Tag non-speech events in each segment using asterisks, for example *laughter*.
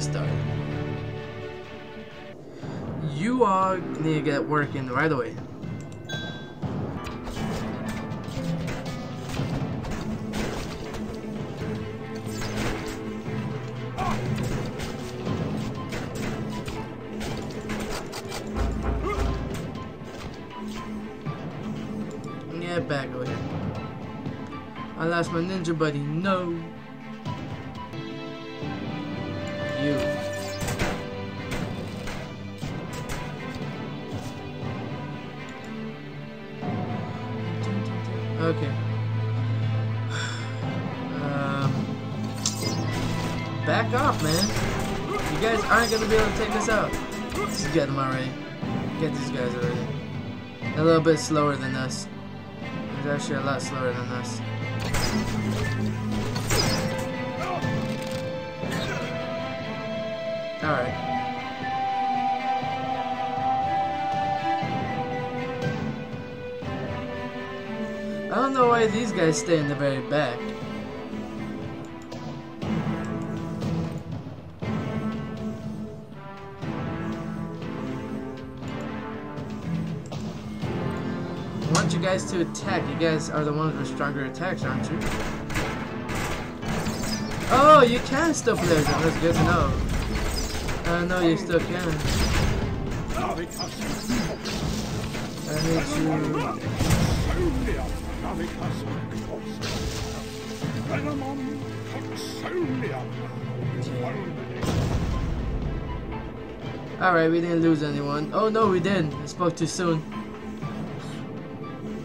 started. You all need to get working right away. Get back over here. I lost my ninja buddy. No. Okay. Um, back off, man. You guys aren't gonna be able to take us out. Get them already. Get these guys already. A little bit slower than us. They're actually a lot slower than us. Alright. I don't know why these guys stay in the very back. I want you guys to attack. You guys are the ones with stronger attacks, aren't you? Oh, you can still play them. That's good to know. I know you still can. I need you. Alright, we didn't lose anyone. Oh no, we did. I spoke too soon.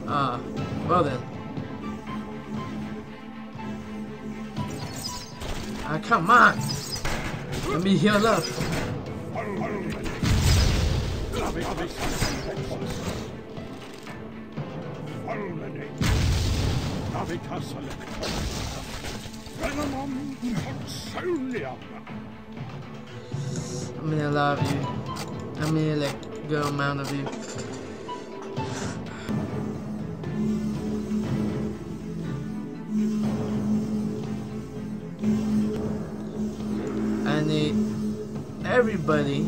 Ah, well then. Ah, come on! Let me heal up. I'm gonna love you. I'm gonna let go amount of you. I need everybody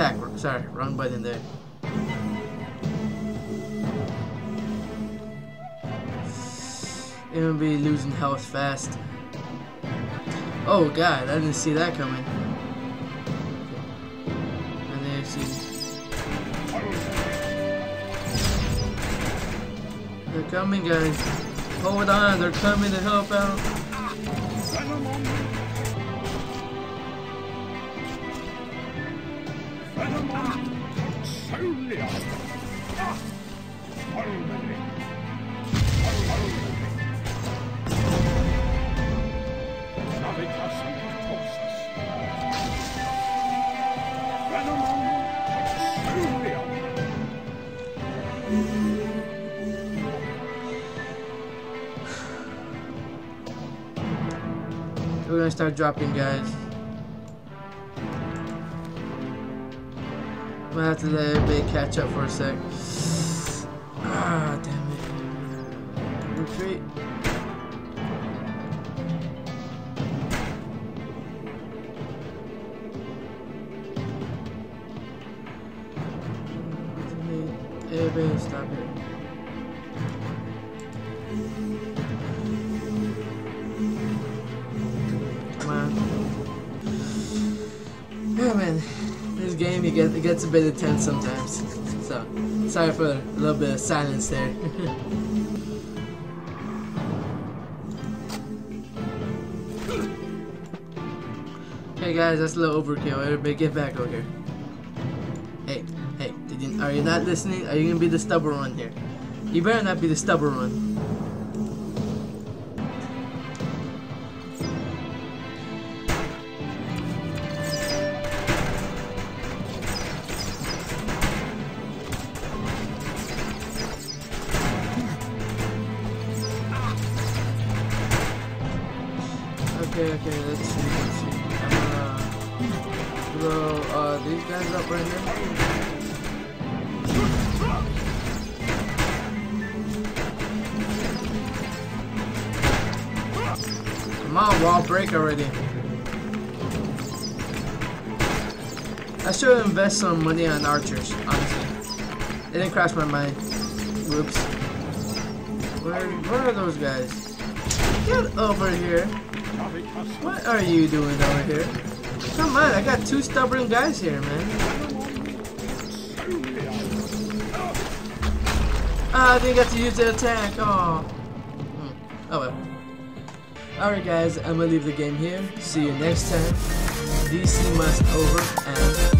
Attack. Sorry, wrong button there. Gonna be losing health fast. Oh god, I didn't see that coming. And. They're coming, guys. Hold on, they're coming to help out. We're gonna start dropping guys. I'm gonna have to let everybody catch up for a sec. Ah, damn it. Retreat. Everybody stop here. Come on. Yeah, man. Game, it gets, it gets a bit intense sometimes. So, sorry for a little bit of silence there. *laughs* hey guys, that's a little overkill. Everybody get back over here. Hey, hey, you, are you not listening? Are you gonna be the stubborn one here? You better not be the stubborn one. Okay, okay, let's see, let's see. I'm gonna blow uh, these guys up right here. Come on, wall break already. I should invest some money on archers, honestly. It didn't cross my mind. Whoops. Where, where are those guys? Get over here. What are you doing over here? Come on, I got two stubborn guys here, man. Ah, I didn't get to use the attack. Oh. Hmm. Oh well. Alright guys, I'm gonna leave the game here. See you next time. DCMust over and